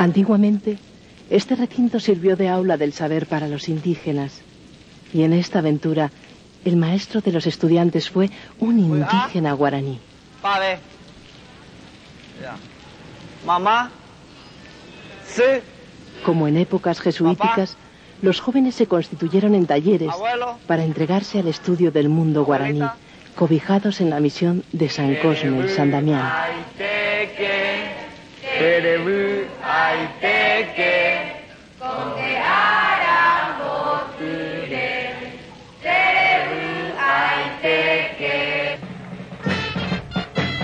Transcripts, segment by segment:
Antiguamente, este recinto sirvió de aula del saber para los indígenas. Y en esta aventura, el maestro de los estudiantes fue un indígena guaraní. Padre. Mamá. Sí. Como en épocas jesuíticas, los jóvenes se constituyeron en talleres para entregarse al estudio del mundo guaraní, cobijados en la misión de San Cosme y San Damián.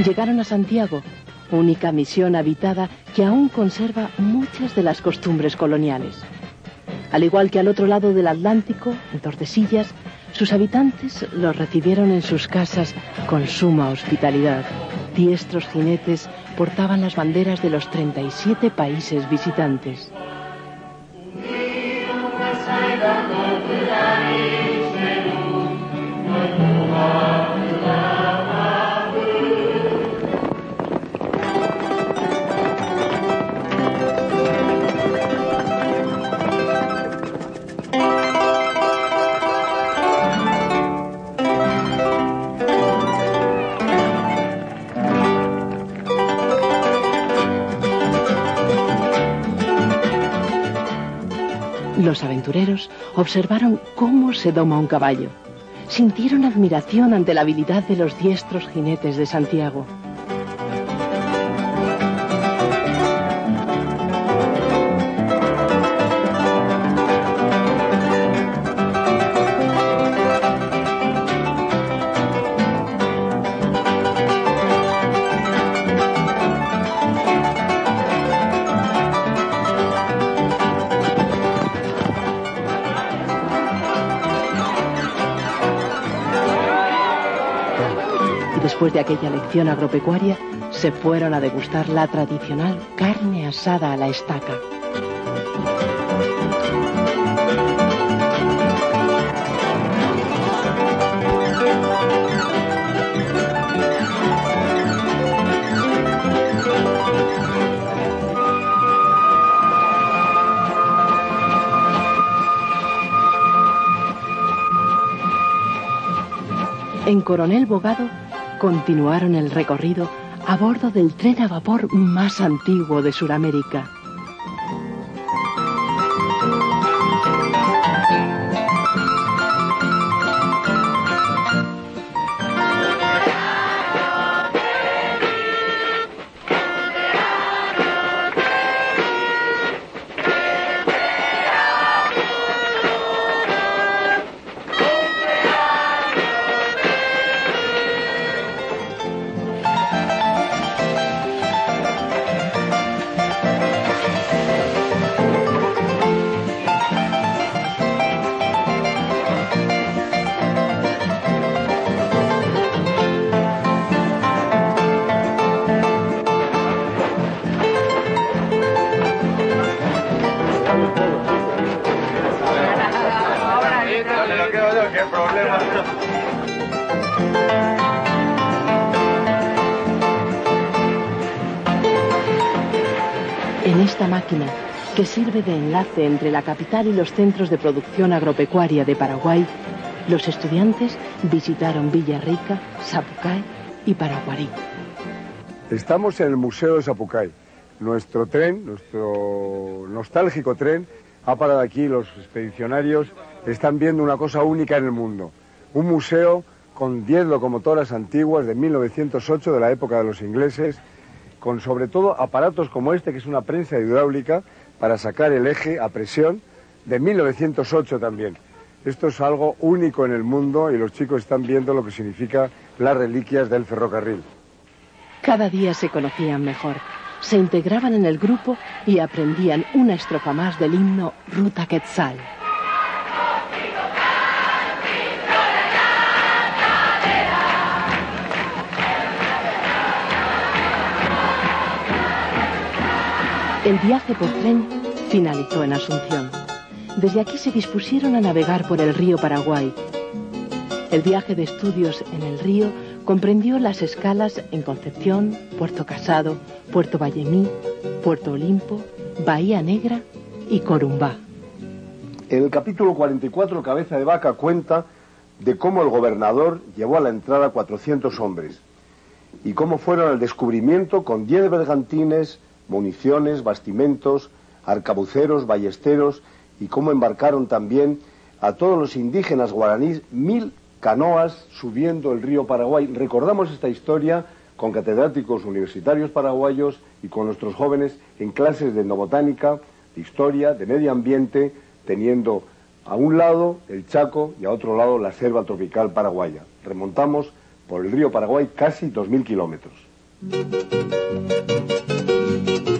Llegaron a Santiago, única misión habitada que aún conserva muchas de las costumbres coloniales. Al igual que al otro lado del Atlántico, en Tordesillas, sus habitantes los recibieron en sus casas con suma hospitalidad. Diestros jinetes portaban las banderas de los 37 países visitantes. Los aventureros observaron cómo se doma un caballo. Sintieron admiración ante la habilidad de los diestros jinetes de Santiago. Después de aquella lección agropecuaria, se fueron a degustar la tradicional carne asada a la estaca. En Coronel Bogado continuaron el recorrido a bordo del tren a vapor más antiguo de Sudamérica. En esta máquina, que sirve de enlace entre la capital y los centros de producción agropecuaria de Paraguay, los estudiantes visitaron Villarrica, Zapucay y Paraguarí. Estamos en el Museo de Zapucay. Nuestro tren, nuestro nostálgico tren, ha parado aquí. Los expedicionarios están viendo una cosa única en el mundo. Un museo con 10 locomotoras antiguas de 1908, de la época de los ingleses, con sobre todo aparatos como este, que es una prensa hidráulica para sacar el eje a presión, de 1908 también. Esto es algo único en el mundo y los chicos están viendo lo que significa las reliquias del ferrocarril. Cada día se conocían mejor, se integraban en el grupo y aprendían una estrofa más del himno Ruta Quetzal. El viaje por tren finalizó en Asunción. Desde aquí se dispusieron a navegar por el río Paraguay. El viaje de estudios en el río comprendió las escalas en Concepción, Puerto Casado, Puerto Vallemí, Puerto Olimpo Bahía Negra y Corumbá. En el capítulo 44, Cabeza de Vaca cuenta de cómo el gobernador llevó a la entrada 400 hombres y cómo fueron al descubrimiento con 10 bergantines, municiones, bastimentos, arcabuceros, ballesteros y cómo embarcaron también a todos los indígenas guaraníes mil canoas subiendo el río Paraguay. Recordamos esta historia con catedráticos universitarios paraguayos y con nuestros jóvenes en clases de etnobotánica, de historia, de medio ambiente, teniendo a un lado el Chaco y a otro lado la selva tropical paraguaya. Remontamos por el río Paraguay casi 2.000 kilómetros. Thank you.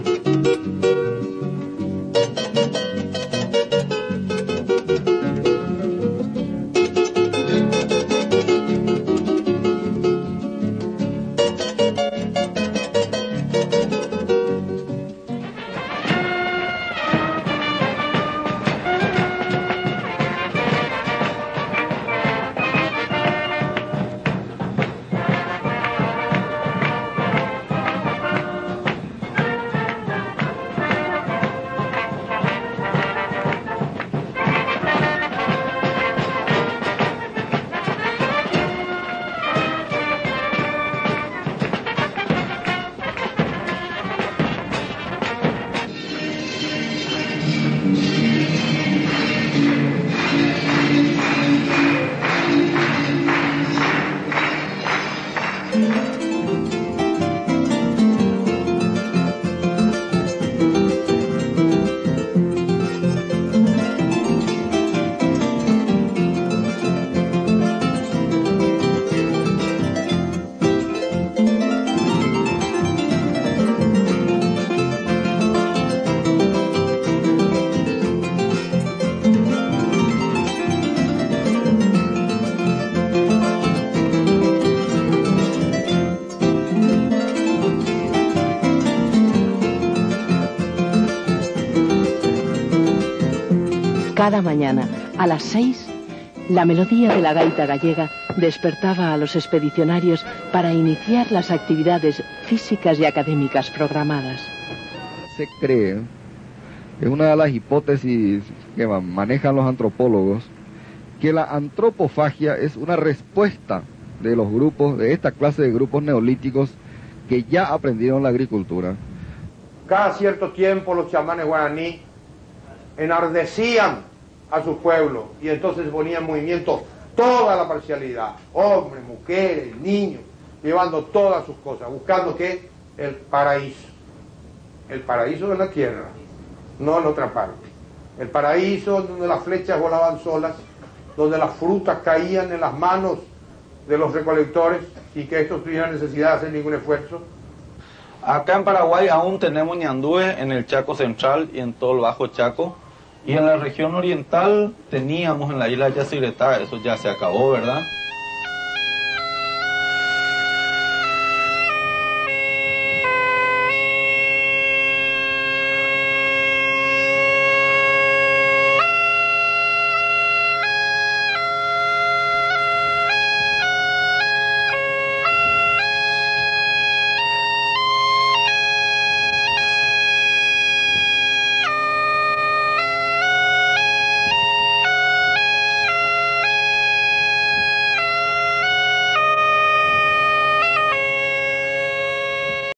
Cada mañana, a las seis, la melodía de la gaita gallega despertaba a los expedicionarios para iniciar las actividades físicas y académicas programadas. Se cree, es una de las hipótesis que manejan los antropólogos, que la antropofagia es una respuesta de los grupos, de esta clase de grupos neolíticos que ya aprendieron la agricultura. Cada cierto tiempo los chamanes guaraní enardecían a su pueblo y entonces ponía en movimiento toda la parcialidad, hombres, mujeres, niños, llevando todas sus cosas, buscando que el paraíso, el paraíso de la tierra, no en otra parte, el paraíso donde las flechas volaban solas, donde las frutas caían en las manos de los recolectores y que estos tuvieran necesidad de hacer ningún esfuerzo. Acá en Paraguay aún tenemos ñandúes en el Chaco Central y en todo el Bajo Chaco y en la región oriental teníamos en la isla Yacyretá, eso ya se acabó, ¿verdad?